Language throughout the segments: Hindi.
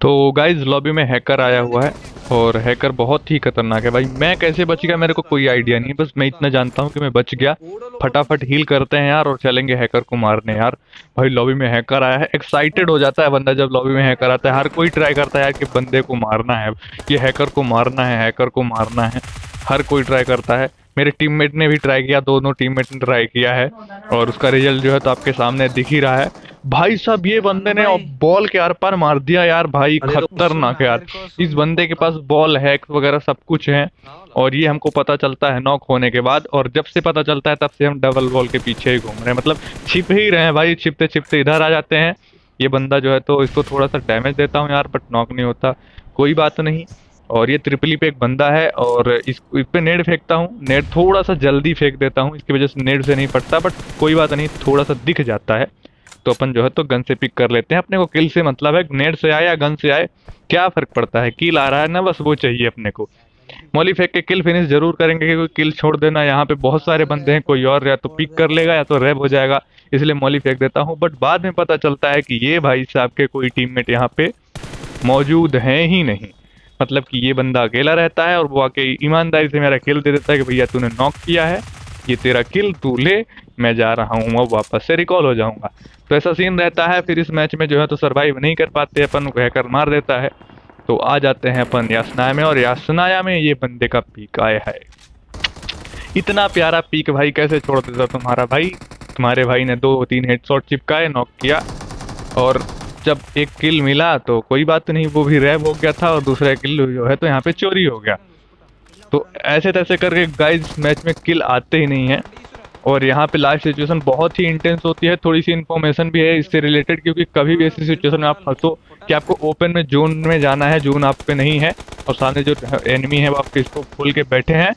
तो गाइज़ लॉबी में हैकर आया हुआ है और हैकर बहुत ही खतरनाक है भाई। मैं कैसे बच गया? मेरे को कोई आइडिया नहीं बस मैं इतना जानता हूँ कि मैं बच गया। फटाफट हील करते हैं यार और चलेंगे हैकर को मारने यार। भाई लॉबी में हैकर आया है। एक्साइटेड हो जाता है बंदा जब लॉबी में हैकर आता है। हर कोई ट्राई करता है यार कि बंदे को मारना है। ये हैकर को मारना है हैकर को मारना है। हर कोई ट्राई करता है। मेरे टीममेट ने भी ट्राई किया, दोनों टीममेट ने ट्राई किया है। और उसका रिज़ल्ट जो है तो आपके सामने दिख ही रहा है। भाई साहब ये बंदे ने बॉल के आर पार मार दिया यार भाई खतरनाक यार। इस बंदे के पास बॉल हैक वगैरह सब कुछ है और ये हमको पता चलता है नॉक होने के बाद और जब से पता चलता है तब से हम डबल बॉल के पीछे ही घूम रहे हैं। मतलब छिप ही रहे हैं भाई छिपते छिपते इधर आ जाते हैं। ये बंदा जो है तो इसको थोड़ा सा डैमेज देता हूँ यार बट नॉक नहीं होता। कोई बात नहीं और ये ट्रिपली पे एक बंदा है और इस इस पे नेट फेंकता हूँ। नेट थोड़ा सा जल्दी फेंक देता हूँ इसकी वजह से नेट से नहीं पड़ता बट कोई बात नहीं थोड़ा सा दिख जाता है। तो अपन जो है तो गन से पिक कर लेते हैं। अपने को किल से मतलब है नेट से आए या गन से आए, क्या फ़र्क पड़ता है? किल आ रहा है ना, बस वो चाहिए अपने को। मोली फेंक के किल फिनिश ज़रूर करेंगे क्योंकि किल छोड़ देना। यहाँ पे बहुत सारे बंदे हैं, कोई और या तो पिक कर लेगा या तो रैब हो जाएगा, इसलिए मोली फेंक देता हूँ। बट बाद में पता चलता है कि ये भाई साहब के कोई टीममेट यहाँ पे मौजूद हैं ही नहीं। मतलब कि ये बंदा अकेला रहता है और वो आके ईमानदारी से मेरा किल दे देता है कि भैया तूने नॉक किया है। ये तेरा किल तू ले, मैं जा रहा हूँ, अब वापस से रिकॉल हो जाऊँगा। तो ऐसा सीन रहता है, फिर इस मैच में जो है तो सरवाइव नहीं कर पाते, अपन हैकर मार देता है। तो आ जाते हैं अपन यासनाया में, और यासनाया में ये बंदे का पीक आया है। इतना प्यारा पीक भाई, कैसे छोड़ देता तुम्हारा भाई? तुम्हारे भाई ने दो, तीन हेडशॉट चिपकाए नॉक किया। और जब एक किल मिला तो कोई बात नहीं, वो भी रैब हो गया था और दूसरा किल जो है तो यहाँ पे चोरी हो गया। तो ऐसे तैसे करके गाइस मैच में किल आते ही नहीं है। और यहाँ पे लाइफ सिचुएशन बहुत ही इंटेंस होती है, थोड़ी सी इन्फॉर्मेशन भी है इससे रिलेटेड क्योंकि कभी भी ऐसी सिचुएशन में आप फंसो कि आपको ओपन में जोन में जाना है जोन आप पे नहीं है और सामने जो एनिमी है वो आपके इसको खोल के बैठे हैं।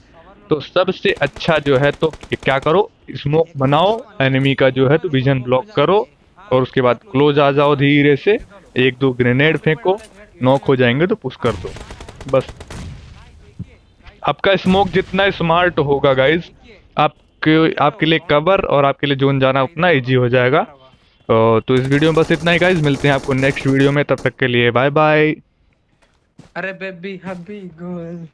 तो सबसे अच्छा जो है तो क्या करो स्मोक बनाओ एनिमी का जो है तो विजन ब्लॉक करो और उसके बाद क्लोज आ जाओ धीरे से, एक दो ग्रेनेड फेंको नॉक हो जाएँगे तो पुश कर दो। बस। आपका स्मोक जितना स्मार्ट होगा गाइज़ आपके आपके लिए कवर और आपके लिए जोन जाना उतना ईजी हो जाएगा। तो इस वीडियो में बस इतना ही गाइज़ मिलते हैं आपको नेक्स्ट वीडियो में, तब तक के लिए बाय बाय अरे बेबी हबी गोल